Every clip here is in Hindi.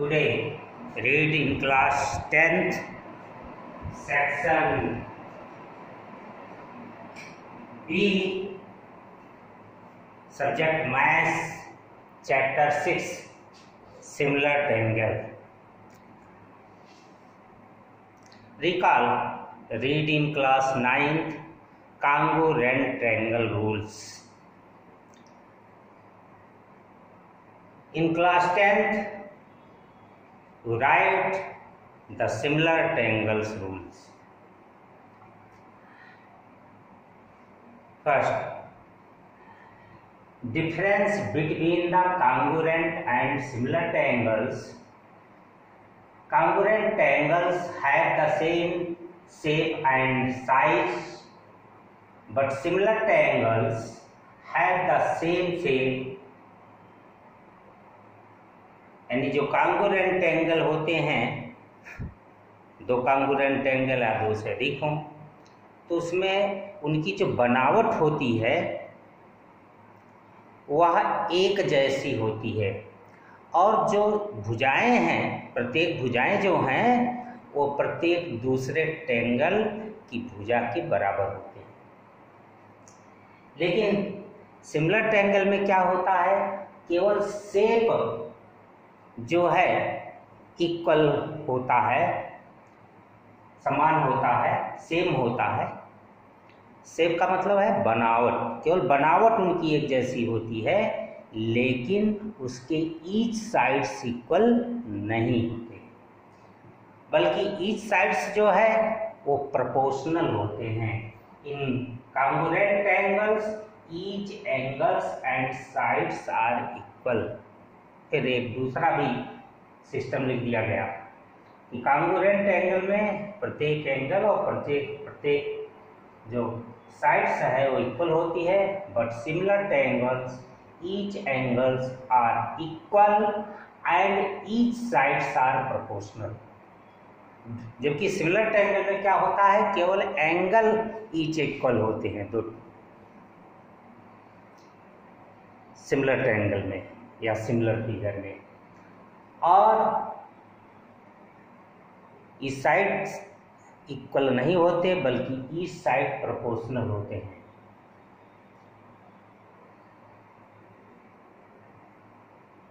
today read in class 10th section B subject maths chapter 6 similar triangle recall read in class 9th congruent triangle rules in class 10th to write the similar triangles rules. First, difference between the congruent and similar triangles. Congruent triangles have the same shape and size, but similar triangles have the same shape यानी जो कांगुरेंट एंगल होते हैं, दो कांगुरेंट एंगल या दो से अधिक हों तो उसमें उनकी जो बनावट होती है, वह एक जैसी होती है। और जो भुजाएँ हैं, प्रत्येक भुजाएँ जो हैं, वो प्रत्येक दूसरे टेंगल की भुजा के बराबर होते हैं। लेकिन सिमिलर टेंगल में क्या होता है? केवल सेप जो है इक्वल होता है, समान होता है सेम होता है। सेम का मतलब है बनावट। केवल बनावट उनकी एक जैसी होती है, लेकिन उसके ईच साइड्स इक्वल नहीं होते। बल्कि ईच साइड्स जो है, वो प्रोपोर्शनल होते हैं। In congruent angles each angles and sides are equal फिर एक दूसरा भी सिस्टम लिख दिया गया। कि कांगुरेंट एंगल में प्रत्येक एंगल और प्रत्येक प्रत्येक जो साइड्स है वो इक्वल होती है but similar angles each angles are equal and each sides are proportional जबकि सिमिलर एंगल में क्या होता है? केवल एंगल ईच इक्वल होते हैं दो। सिमिलर एंगल में। या सिमिलर फिगर में। और इस साइड इक्वल नहीं होते, बल्कि इस साइड प्रोपोर्शनल होते हैं।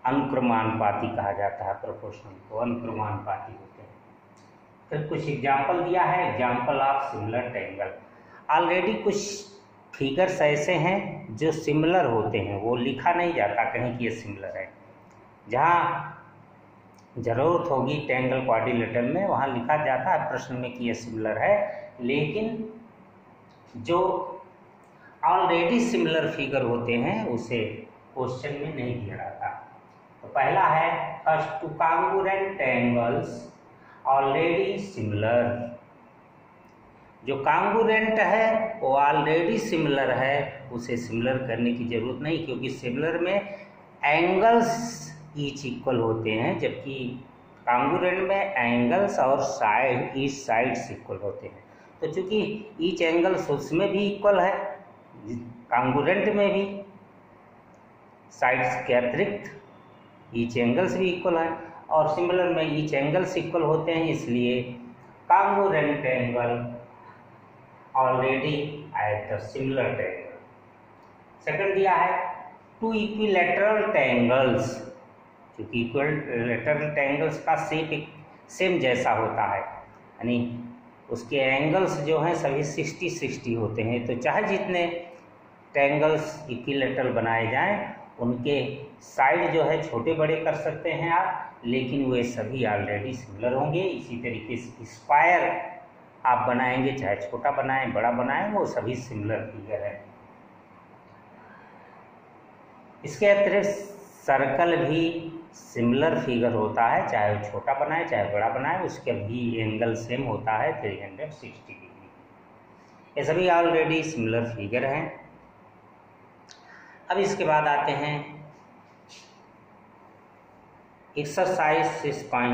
अनुक्रमानुपाती कहा जाता है, प्रोपोर्शनल को अनुक्रमानुपाती होते हैं। फिर कुछ एग्ज़ाम्पल दिया है example of similar triangle already कुछ फिगर्स ऐसे हैं जो सिमिलर होते हैं। वो लिखा नहीं जाता कहीं कि ये सिमिलर है। जहाँ ज़रूरत होगी टेंगल क्वाड्रिलेटरल में, वहाँ लिखा जाता है प्रश्न में कि ये सिमिलर है। लेकिन जो ऑलरेडी सिमिलर फिगर होते हैं, उसे क्वेश्चन में नहीं दिया जाता। तो पहला है first two congruent already similar जो कांगुरेंट है, वो ऑलरेडी सिमिलर है, उसे सिमिलर करने की ज़रूरत नहीं, क्योंकि सिमिलर में एंगल्स ईच इक्वल होते हैं, जबकि कांगुरेंट में एंगल्स और साइड ईच साइड्स इक्वल होते हैं। तो चूँकि ईच एंगल्स उसमें भी इक्वल है कांगुरेंट में भी साइड्स के अतिरिक्त ईच एंगल्स भी इक्वल है, और सिमिलर में ईच एंगल्स इक्वल होते हैं, इसलिए congruent angle already at the similar triangle second दिया है टू इक्विलेटरल ट्रायंगल्स क्योंकि इक्विलेटरल ट्रायंगल्स का शेप एक सेम जैसा होता है। यानी उसके एंगल्स जो हैं सभी सिक्सटी सिक्सटी होते हैं। तो चाहे जितने ट्रायंगल्स इक्विलेटरल बनाए जाएँ, उनके साइड जो है छोटे बड़े कर सकते हैं आप, लेकिन वे सभी ऑलरेडी सिमिलर होंगे। इसी तरीके से स्क्वायर आप बनाएँगे, चाहे छोटा बनाएँ, बड़ा बनाएँ, वो सभी सिमिलर फिगर है। इसके अतिरिक्त सर्कल भी सिमिलर फिगर होता है, चाहे वो छोटा बनाए, चाहे बड़ा बनाए, उसके भी एंगल सेम होता है थ्री हंड्रेड सिक्सटी डिग्री ये सभी ऑलरेडी सिमिलर फिगर हैं। अब इसके बाद आते हैं। Exercise six point